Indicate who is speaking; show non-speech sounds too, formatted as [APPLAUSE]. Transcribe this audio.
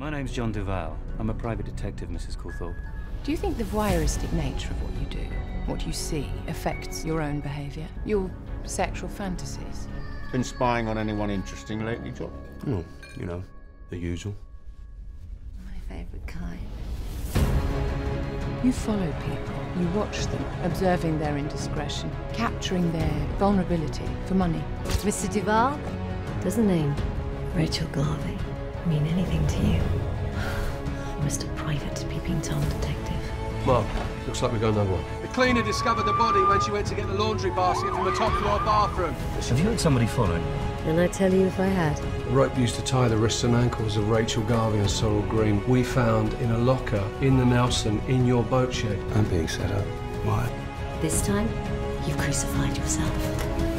Speaker 1: My name's John Duval. I'm a private detective, Mrs. Coulthorpe.
Speaker 2: Do you think the voyeuristic nature of what you do, what you see, affects your own behaviour? Your sexual fantasies?
Speaker 3: Been spying on anyone interesting lately, John?
Speaker 4: Oh, you know, the usual.
Speaker 5: My favourite kind.
Speaker 2: You follow people, you watch them, observing their indiscretion, capturing their vulnerability for money.
Speaker 5: Mr. Duval, does the name Rachel Garvey mean anything to you? [SIGHS] Mr. Private Peeping Tom Detective.
Speaker 6: Mark, looks like we're going nowhere.
Speaker 7: The cleaner discovered the body when she went to get the laundry basket from the top floor bathroom.
Speaker 1: Have you had somebody following?
Speaker 5: And I tell you if I had.
Speaker 6: The rope used to tie the wrists and ankles of Rachel Garvey and Sorrel Green. We found in a locker in the Nelson in your boat shed.
Speaker 4: I'm being set up. Why?
Speaker 5: This time, you've crucified yourself.